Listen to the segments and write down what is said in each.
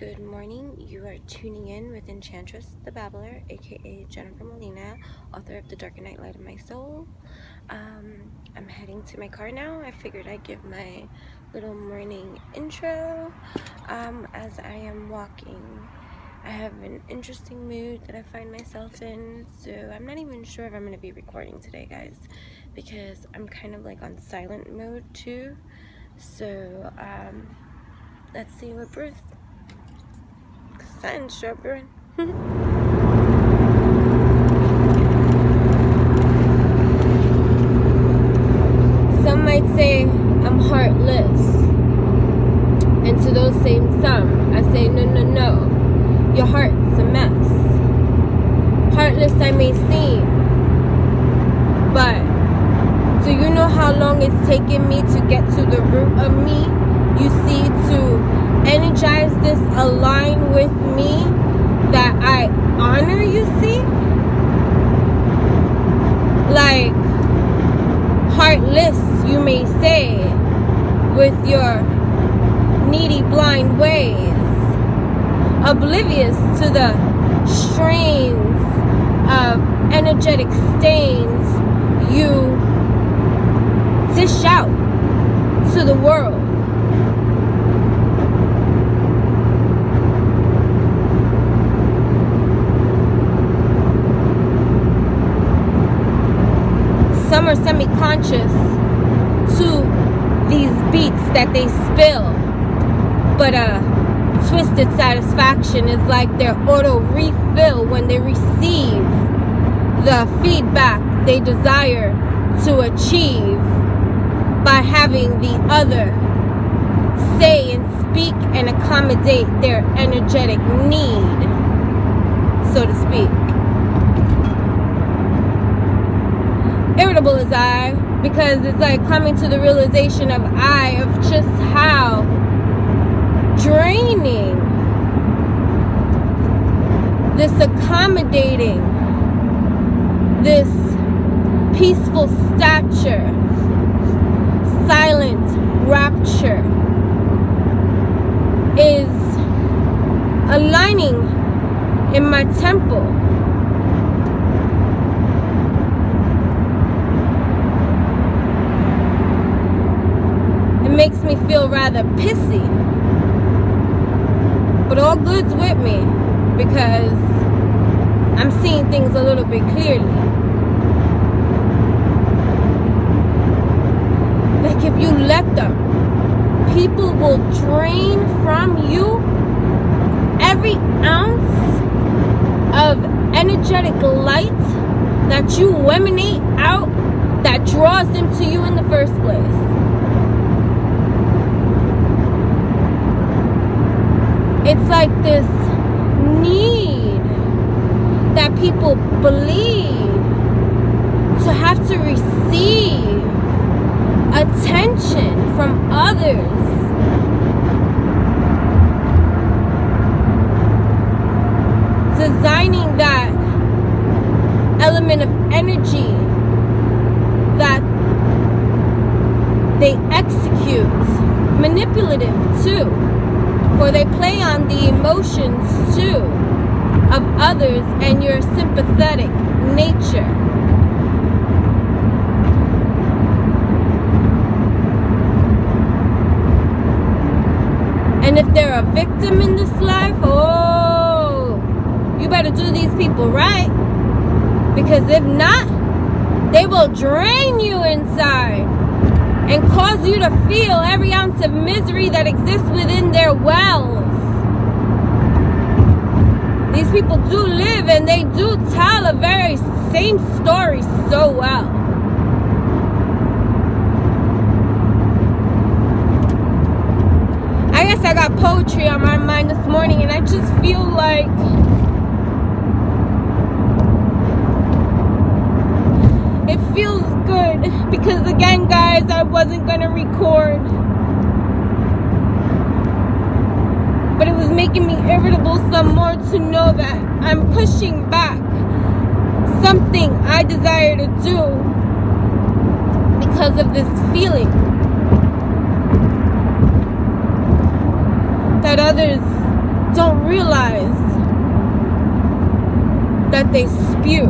Good morning. You are tuning in with Enchantress the Babbler, aka Jennifer Molina, author of The Darker Knight Light of My Soul. Um, I'm heading to my car now. I figured I'd give my little morning intro um, as I am walking. I have an interesting mood that I find myself in, so I'm not even sure if I'm going to be recording today, guys, because I'm kind of like on silent mode too. So, um, let's see what brews some might say I'm heartless. And to those same some, I say, no, no, no. Your heart's a mess. Heartless I may seem, but do you know how long it's taken me to get to the root of me? You see, to energize this align with me that I honor, you see? Like, heartless, you may say, with your needy, blind ways, oblivious to the strains of energetic stains you dish out to the world. Some are semi-conscious to these beats that they spill. But uh, twisted satisfaction is like their auto refill when they receive the feedback they desire to achieve by having the other say and speak and accommodate their energetic need so to speak irritable as I because it's like coming to the realization of I of just how draining this accommodating this peaceful stature silent rapture is aligning in my temple me feel rather pissy. But all good's with me because I'm seeing things a little bit clearly. Like if you let them, people will drain from you every ounce of energetic light that you emanate out that draws them to you in the first place. It's like this need that people believe to have to receive attention from others. Designing that element of energy that they execute manipulative too for they play on the emotions too of others and your sympathetic nature. And if they're a victim in this life, oh, you better do these people right. Because if not, they will drain you inside and cause you to feel every ounce of misery that exists within their wells. These people do live and they do tell a very same story so well. I guess I got poetry on my mind this morning and I just feel like it feels because again guys I wasn't gonna record but it was making me irritable some more to know that I'm pushing back something I desire to do because of this feeling that others don't realize that they spew.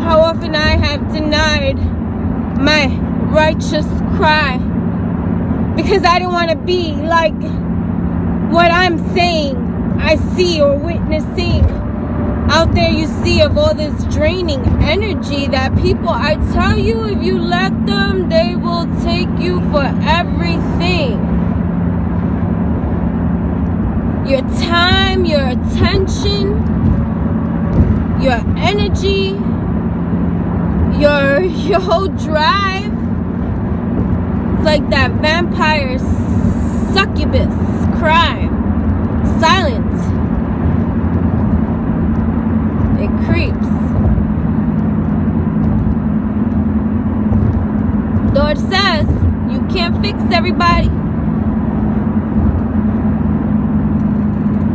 How often I have denied my righteous cry because I didn't want to be like what I'm saying I see or witnessing. Out there you see of all this draining energy that people I tell you if you let them they will take you for everything. Your time your attention your energy your your whole drive. It's like that vampire succubus crime. Silence. It creeps. Lord says you can't fix everybody.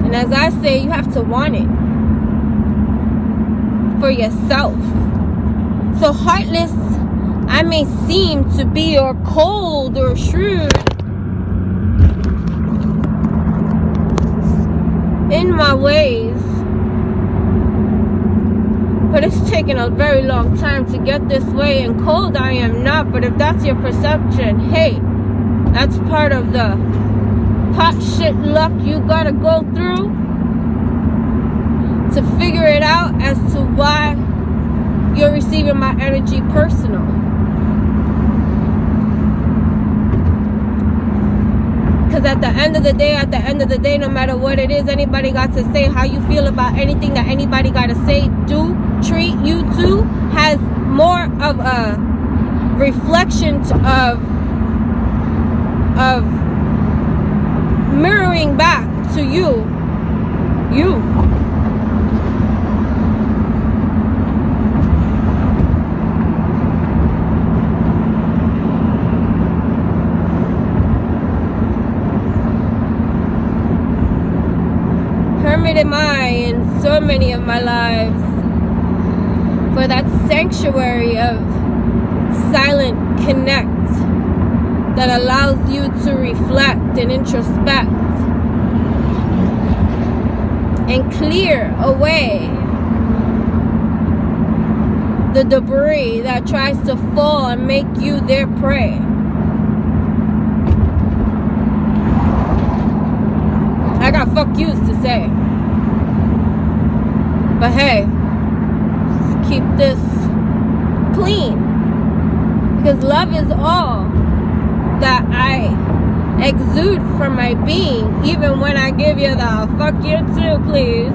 And as I say you have to want it for yourself so heartless I may seem to be or cold or shrewd in my ways. But it's taken a very long time to get this way and cold I am not. But if that's your perception, hey, that's part of the pot shit luck you gotta go through to figure it out as to why you're receiving my energy personal. Because at the end of the day, at the end of the day, no matter what it is, anybody got to say how you feel about anything that anybody got to say, do, treat you to, has more of a reflection of, of mirroring back to you, you. Am I in so many of my lives for that sanctuary of silent connect that allows you to reflect and introspect and clear away the debris that tries to fall and make you their prey. I got fuck yous to say. But hey, keep this clean. Because love is all that I exude from my being, even when I give you the fuck you too, please.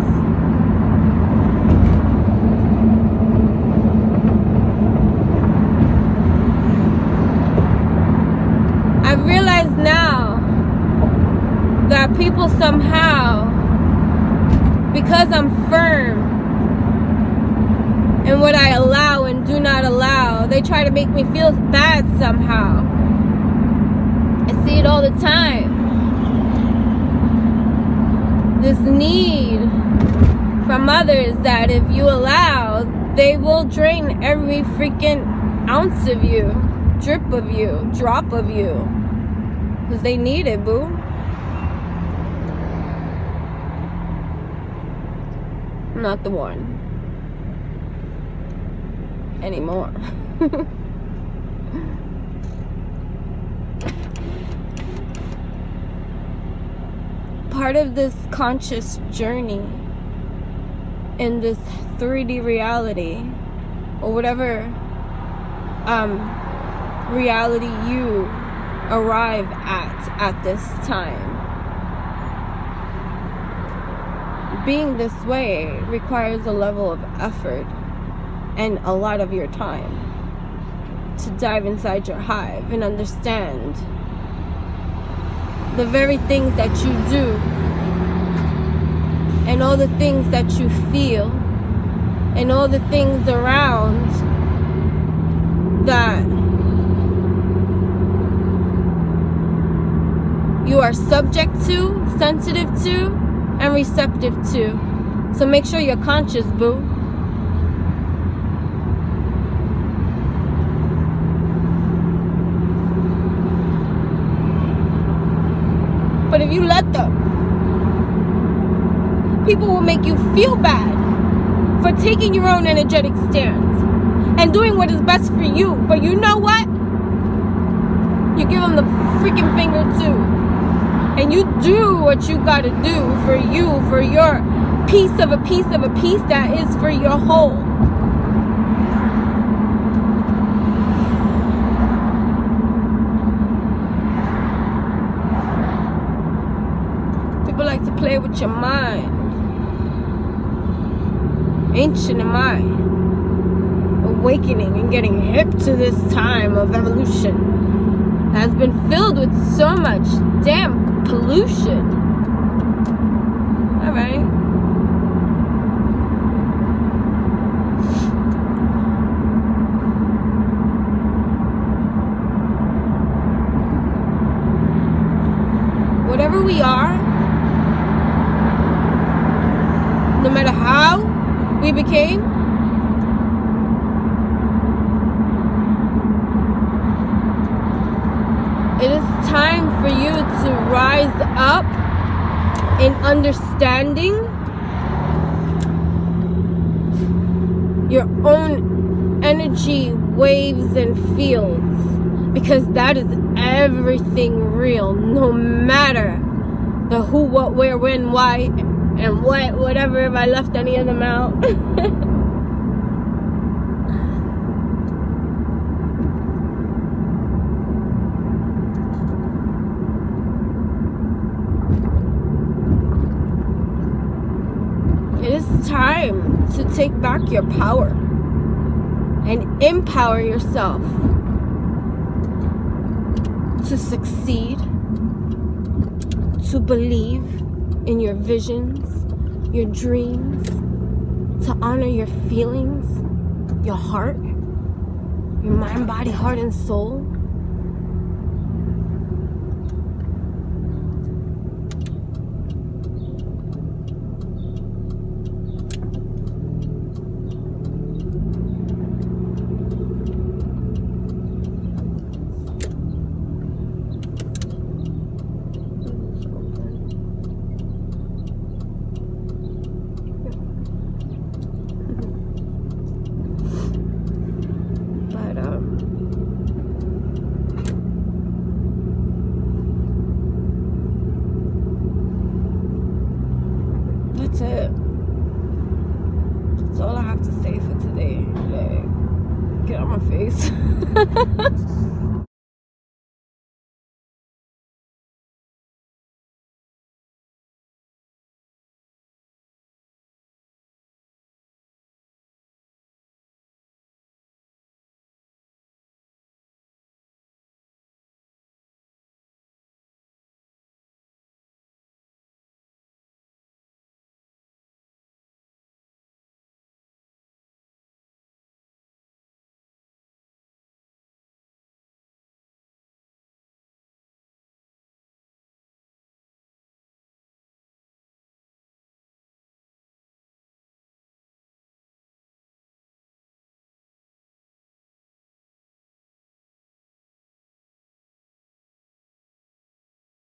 I realize now that people somehow, because I'm firm in what I allow and do not allow, they try to make me feel bad somehow. I see it all the time. This need from others that if you allow, they will drain every freaking ounce of you, drip of you, drop of you. Because they need it, boo. I'm not the one anymore. Part of this conscious journey in this 3D reality or whatever um, reality you arrive at at this time. Being this way requires a level of effort and a lot of your time to dive inside your hive and understand the very things that you do and all the things that you feel and all the things around that you are subject to, sensitive to, and receptive to. So make sure you're conscious, boo. You let them. People will make you feel bad for taking your own energetic stance and doing what is best for you. But you know what? You give them the freaking finger too. And you do what you gotta do for you, for your piece of a piece of a piece that is for your whole. People like to play with your mind. Ancient I. Awakening and getting hip to this time of evolution has been filled with so much damn pollution. Alright. Whatever we are, no matter how we became, it is time for you to rise up in understanding your own energy waves and fields because that is everything real no matter the who what where when why and what whatever if i left any of them out. It is time to take back your power and empower yourself to succeed, to believe in your visions, your dreams, to honor your feelings, your heart, your mind, body, heart, and soul. But um that's it. That's all I have to say for today. Like, get on my face.